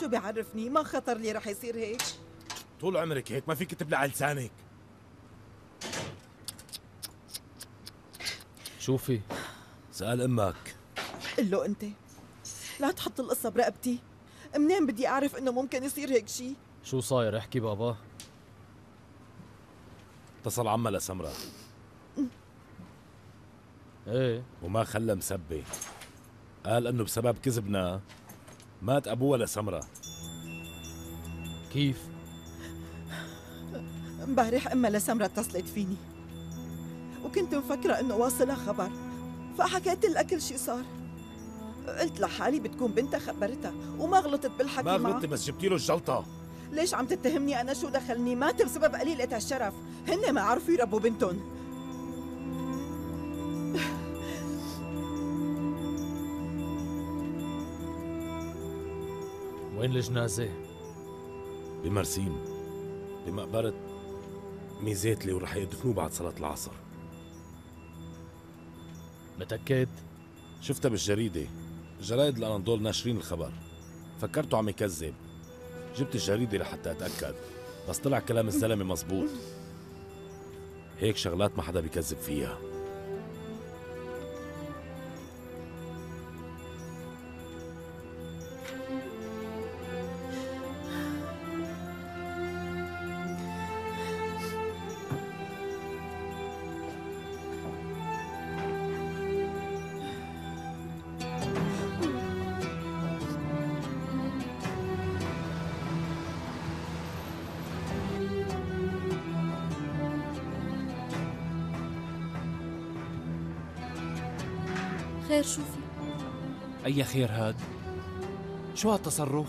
شو بيعرفني؟ ما خطر لي رح يصير هيك. طول عمرك هيك ما فيك تبلع لسانك. شوفي سأل أمك. قل له أنت. لا تحط القصة برقبتي. منين بدي أعرف إنه ممكن يصير هيك شيء شو صاير؟ احكي بابا. اتصل عمها لسمرة. إيه. وما خلى مسبة قال إنه بسبب كذبنا مات ابوها لسمرة كيف؟ امبارح امها لسمرة اتصلت فيني. وكنت مفكرة إنه واصلها خبر فحكيت لها كل شي صار. قلت لحالي بتكون بنتها خبرتها وما غلطت بالحكي ما غلطتي بس جبتي له الجلطة. ليش عم تتهمني أنا شو دخلني؟ مات بسبب قليلة الشرف. هن ما عرفوا يربوا بنتهم. وين الجنازة؟ بمرسيم بمقبرة ميزاتلي ورح يدفنوه بعد صلاة العصر. متأكد؟ شفتها بالجريدة جرايد الأناضول ناشرين الخبر. فكرته عم يكذب. جبت الجريدة لحتى أتأكد بس طلع كلام الزلمة مزبوط. هيك شغلات ما حدا بيكذب فيها. خير شوفي. أي خير هاد؟ شو هالتصرف؟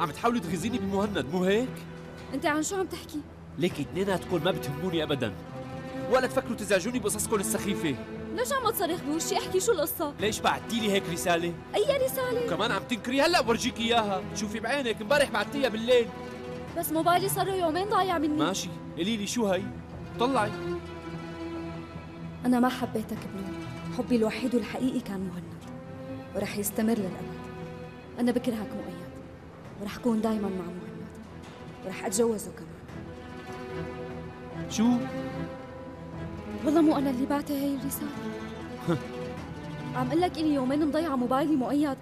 عم تحاولوا تغزيني بمهند مو هيك؟ أنت عن شو عم تحكي؟ ليك اثنيناتكم ما بتهموني أبدا. ولا تفكروا تزعجوني بقصصكم السخيفة. ليش عم تصرخ بوشي؟ احكي شو القصة. ليش بعتي لي هيك رسالة؟ أي رسالة؟ وكمان عم تنكري هلا بورجيك إياها. شوفي بعينك امبارح بعتيها بالليل. بس موبايلي صار له يومين ضايع مني. ماشي. قولي لي شو هي؟ طلعي. أنا ما حبيتك بنور حبي الوحيد والحقيقي كان مهند ورح يستمر للأبد. أنا بكرهك مؤيد ورح كون دايما مع مهند ورح أتجوزه كمان. شو؟ والله مو أنا اللي بعتها هي الرسالة. عم قلك إلي يومين مضيعة موبايلي مؤيد.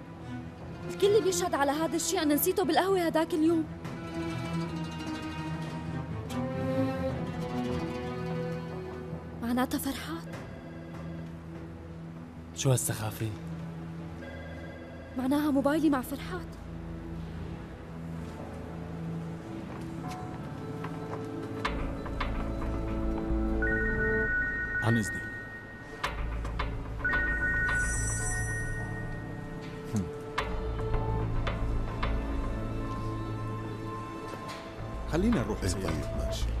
الكل بيشهد على هذا الشيء أنا نسيته بالقهوة هداك اليوم. معناتها فرحات شو هالسخافة؟ معناها موبايلي مع فرحات عن إذنك خلينا نروح سيارة. طيب ماشي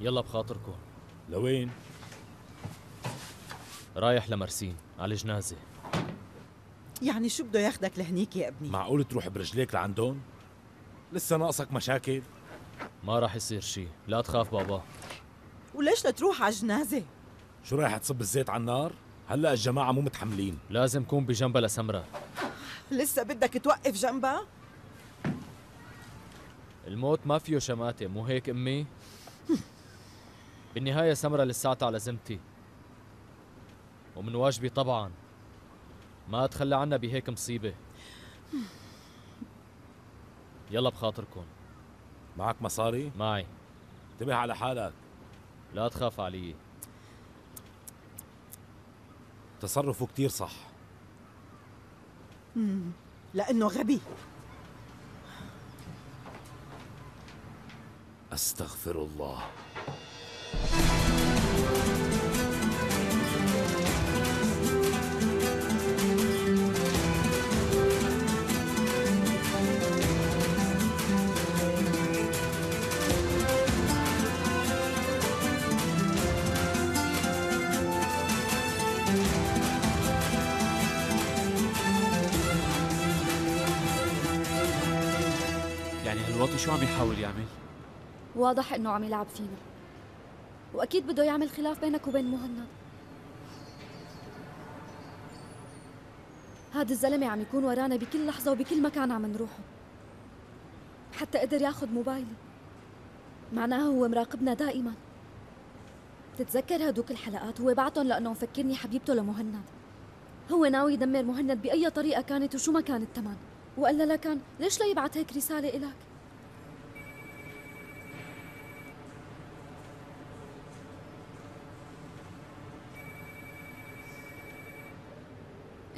يلا بخاطركم لوين؟ رايح لمرسين على الجنازة يعني شو بده ياخدك لهنيك يا ابني معقول تروح برجليك لعندهم؟ لسه ناقصك مشاكل؟ ما راح يصير شي لا تخاف بابا وليش لتروح على جنازة شو رايح تصب الزيت على النار؟ هلا الجماعة مو متحملين لازم كون بجنبها لسمرة لسه بدك توقف جنبها الموت ما فيه شماتة مو هيك أمي؟ بالنهاية سمرة لساتها على ذمتي ومن واجبي طبعا ما أتخلى عنها بهيك مصيبة. يلا بخاطركم. معك مصاري؟ معي. انتبه على حالك. لا تخاف علي. تصرفه كتير صح. لأنه غبي. أستغفر الله. يعني هالوطي شو عم يحاول يعمل؟ واضح إنه عم يلعب فيني وأكيد بده يعمل خلاف بينك وبين مهند. هذا الزلمة عم يكون ورانا بكل لحظة وبكل مكان عم نروحه. حتى قدر ياخذ موبايلي. معناها هو مراقبنا دائما. تتذكر هدوك الحلقات؟ هو بعتهم لأنه مفكرني حبيبته لمهند. هو ناوي يدمر مهند بأي طريقة كانت وشو ما كان الثمن والا لكان ليش لا يبعث هيك رسالة إلك؟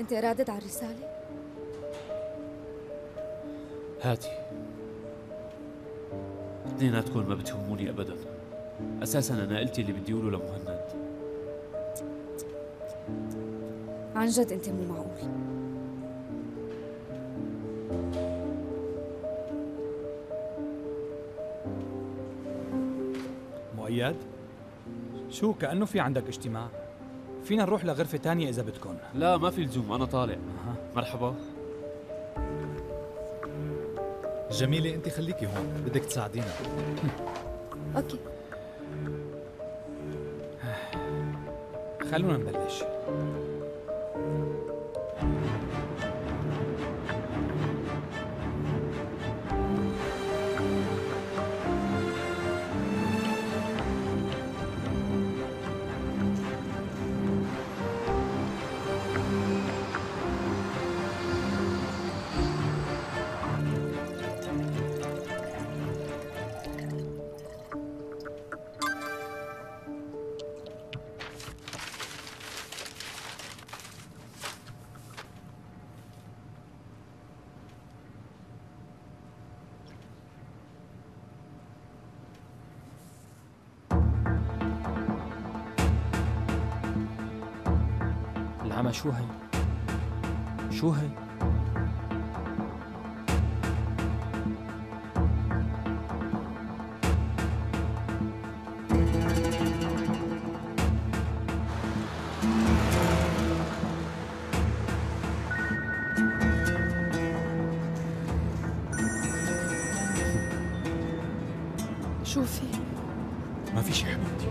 أنت رادد على الرسالة؟ هاتي. اثنيناتكم ما بتهموني ابدا. أساسا أنا قلت اللي بدي اقوله لمهند. عن جد أنت مو معقول. مؤيد؟ شو كأنه في عندك اجتماع؟ فينا نروح لغرفة تانية إذا بدكم. لا ما في لزوم أنا طالع. أها. مرحبا. جميلة انت خليكي هون. بدك تساعدينا. أوكي. خلونا نبلش. العمى شو هي؟ شو هي؟ شو في ما في شي حبيبتي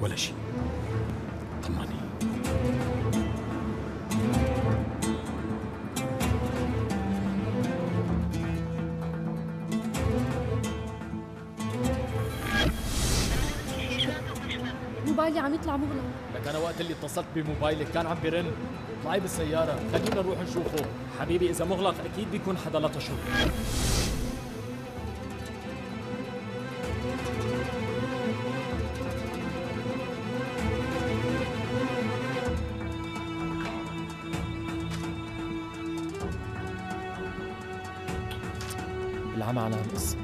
ولا شي طمني موبايلي عم يطلع مغلق. لك أنا وقت اللي اتصلت بموبايلك كان عم برن اطلعي بالسيارة خلينا نروح نشوفه. حبيبي إذا مغلق أكيد بيكون حدا لطشه العمى على هالقصة.